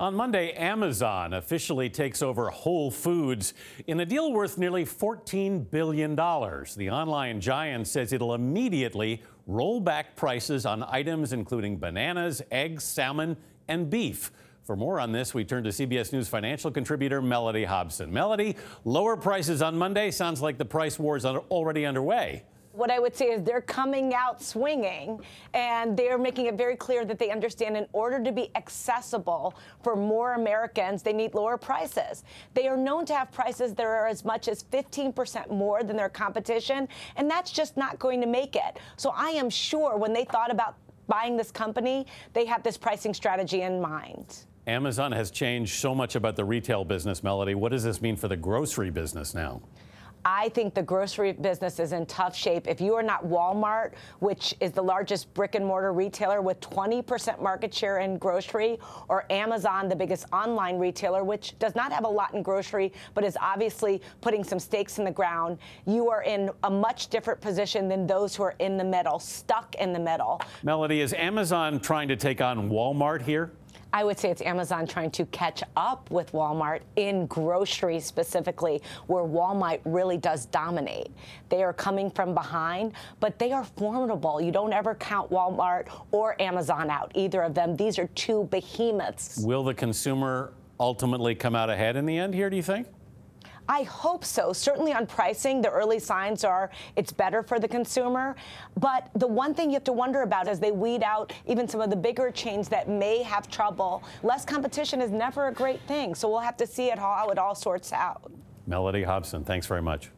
On Monday, Amazon officially takes over Whole Foods in a deal worth nearly $14 billion. The online giant says it'll immediately roll back prices on items including bananas, eggs, salmon, and beef. For more on this, we turn to CBS News financial contributor Mellody Hobson. Mellody, lower prices on Monday sounds like the price war is already underway what I would say is they're coming out swinging and they're making it very clear that they understand in order to be accessible for more Americans, they need lower prices. They are known to have prices that are as much as 15% more than their competition, and that's just not going to make it. So I am sure when they thought about buying this company, they had this pricing strategy in mind. Amazon has changed so much about the retail business, Mellody. What does this mean for the grocery business now? I think the grocery business is in tough shape. If you are not Walmart, which is the largest brick and mortar retailer with 20% market share in grocery, or Amazon, the biggest online retailer, which does not have a lot in grocery, but is obviously putting some stakes in the ground, you are in a much different position than those who are in the middle, stuck in the middle. Mellody, is Amazon trying to take on Walmart here? I would say it's Amazon trying to catch up with Walmart in groceries specifically, where Walmart really does dominate. They are coming from behind, but they are formidable. You don't ever count Walmart or Amazon out, either of them. These are two behemoths. Will the consumer ultimately come out ahead in the end here, do you think? I hope so. Certainly on pricing, the early signs are it's better for the consumer. But the one thing you have to wonder about as they weed out even some of the bigger chains that may have trouble, less competition is never a great thing. So we'll have to see it how it all sorts out. Mellody Hobson, thanks very much.